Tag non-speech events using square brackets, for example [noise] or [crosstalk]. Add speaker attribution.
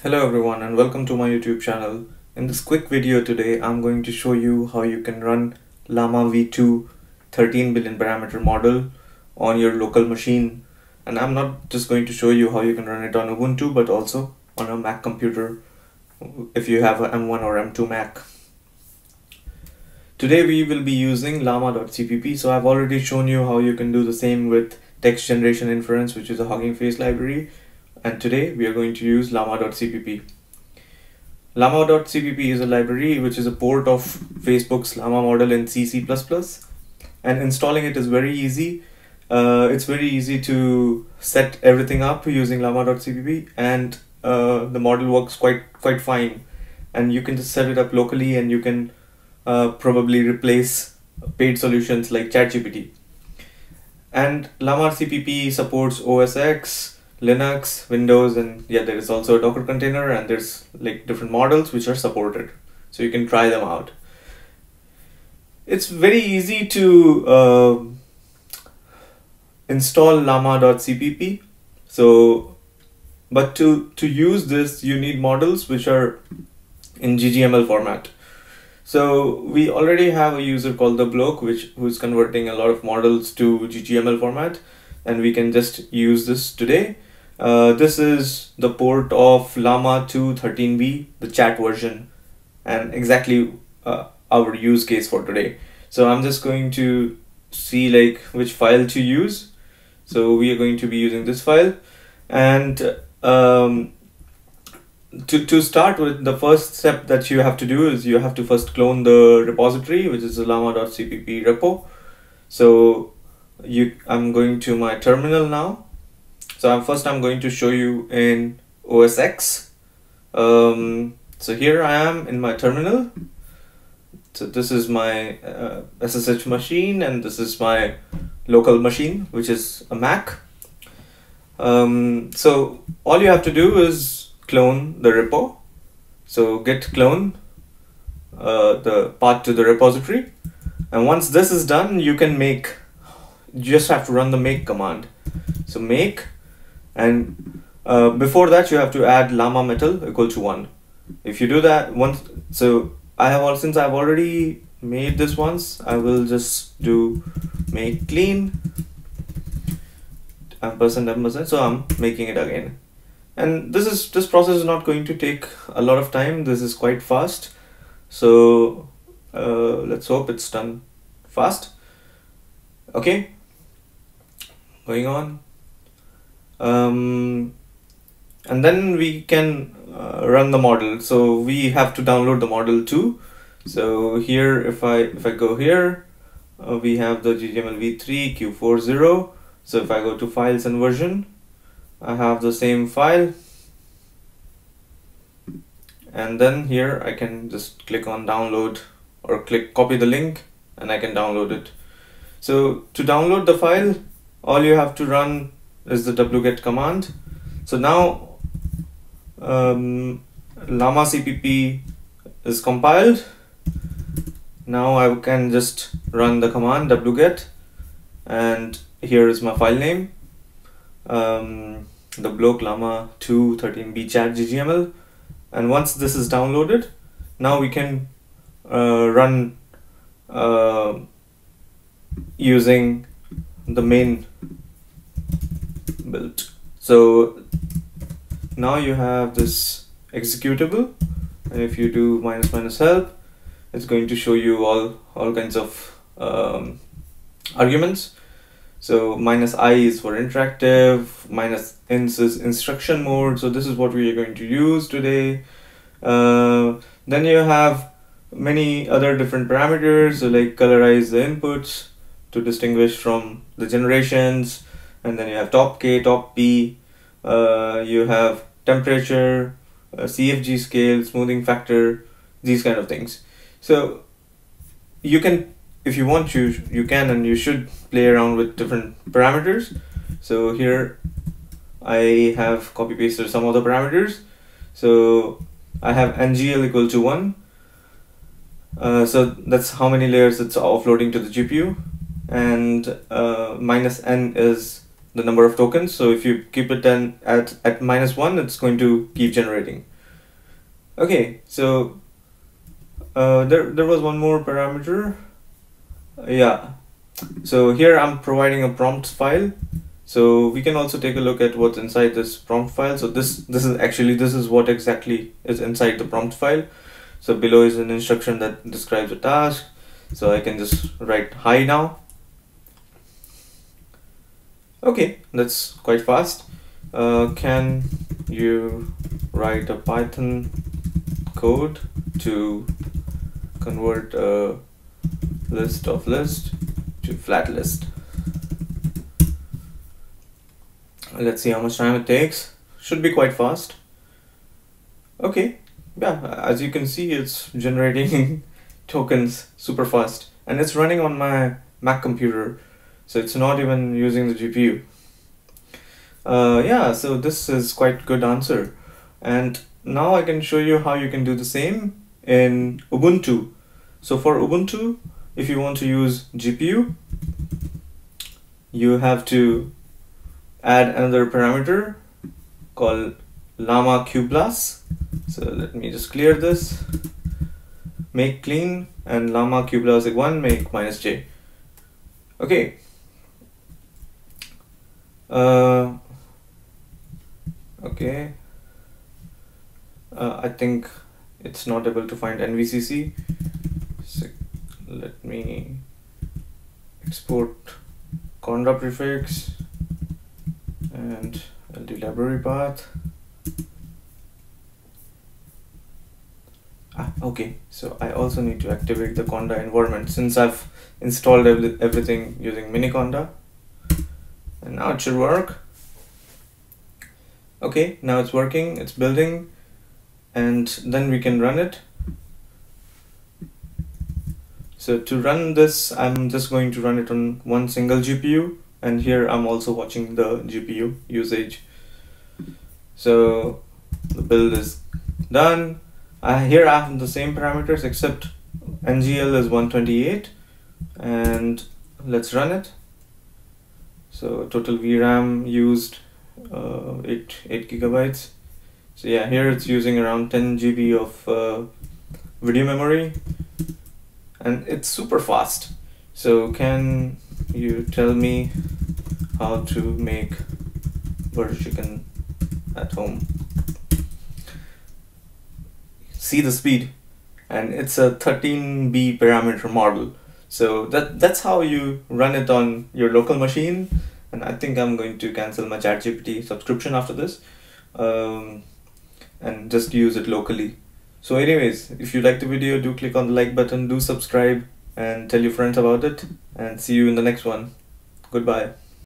Speaker 1: Hello everyone and welcome to my YouTube channel. In this quick video today I'm going to show you how you can run Llama V2 13 billion parameter model on your local machine and I'm not just going to show you how you can run it on Ubuntu but also on a Mac computer if you have a M1 or M2 Mac. Today we will be using llama.cpp so I've already shown you how you can do the same with text generation inference which is a Hugging Face library and today we are going to use llama.cpp. Llama.cpp is a library which is a port of Facebook's Llama model in C, C++ and installing it is very easy. Uh, it's very easy to set everything up using llama.cpp and uh, the model works quite quite fine and you can just set it up locally and you can uh, probably replace paid solutions like ChatGPT. And Llama CPP supports OS X, Linux, Windows, and yeah, there is also a Docker container, and there's like different models which are supported, so you can try them out. It's very easy to uh, install llama.cpp. So, but to to use this, you need models which are in GGML format. So we already have a user called the bloke, which who's converting a lot of models to GGML format, and we can just use this today uh, this is the port of Llama 2 13b, the chat version, and exactly uh, our use case for today. So I'm just going to see like which file to use. So we are going to be using this file, and um, to to start with, the first step that you have to do is you have to first clone the repository, which is the llama.cpp repo. So you, I'm going to my terminal now so first I'm going to show you in OS X. Um, so here I am in my terminal. So this is my uh, SSH machine and this is my local machine, which is a Mac. Um, so all you have to do is clone the repo. So git clone uh, the path to the repository. And once this is done, you can make, you just have to run the make command. So make and uh, before that you have to add llama metal equal to 1 if you do that once so I have all since I've already made this once I will just do make clean. Ampersand ampersand. So I'm making it again. And this is this process is not going to take a lot of time. This is quite fast. So uh, let's hope it's done fast. Okay. Going on um, and then we can uh, run the model. So we have to download the model too. So here if I if I go here uh, we have the GGML v3 q40 so if I go to files and version I have the same file. And then here I can just click on download or click copy the link and I can download it. So to download the file all you have to run is the wget command. So now um, llama cpp is compiled. Now I can just run the command wget and here is my file name um, the bloke llama 2 13b chat ggml and once this is downloaded now we can uh, run uh, using the main built so now you have this executable. And if you do minus minus help it's going to show you all all kinds of um, arguments. So minus i is for interactive minus ins is instruction mode. So this is what we are going to use today. Uh, then you have many other different parameters so like colorize the inputs to distinguish from the generations and then you have top K, top P, uh, you have temperature, uh, CFG scale, smoothing factor, these kind of things. So you can, if you want to, you can and you should play around with different parameters. So here I have copy pasted some of the parameters. So I have ngl equal to 1. Uh, so that's how many layers it's offloading to the GPU and uh, minus n is the number of tokens. So if you keep it then at, at minus one, it's going to keep generating. Okay, so uh, there, there was one more parameter. yeah, so here I'm providing a prompt file. So we can also take a look at what's inside this prompt file. So this this is actually this is what exactly is inside the prompt file. So below is an instruction that describes a task. So I can just write hi now Okay, that's quite fast. Uh, can you write a Python code to convert a list of list to flat list? Let's see how much time it takes. Should be quite fast. Okay, yeah, as you can see, it's generating [laughs] tokens super fast and it's running on my Mac computer so it's not even using the GPU. Uh, yeah, so this is quite good answer. And now I can show you how you can do the same in Ubuntu. So for Ubuntu, if you want to use GPU, you have to add another parameter called llama cuBLAS. So let me just clear this, make clean and llama cuBLAS 1 make minus j. Okay, uh, okay. Uh, I think it's not able to find NVCC so let me export conda prefix and LD library path. Ah, okay. So I also need to activate the conda environment since I've installed everything using miniconda and now it should work. Okay now it's working it's building. And then we can run it. So to run this I'm just going to run it on one single GPU and here I'm also watching the GPU usage. So the build is done. Uh, here I have the same parameters except NGL is 128 and let's run it so total VRAM used uh, 8 8 gigabytes. So yeah here it's using around 10 GB of uh, video memory. And it's super fast. So can you tell me how to make butter chicken at home? See the speed. And it's a 13b parameter model so that that's how you run it on your local machine and I think I'm going to cancel my ChatGPT subscription after this um, and just use it locally. So anyways, if you like the video, do click on the like button, do subscribe and tell your friends about it and see you in the next one. Goodbye.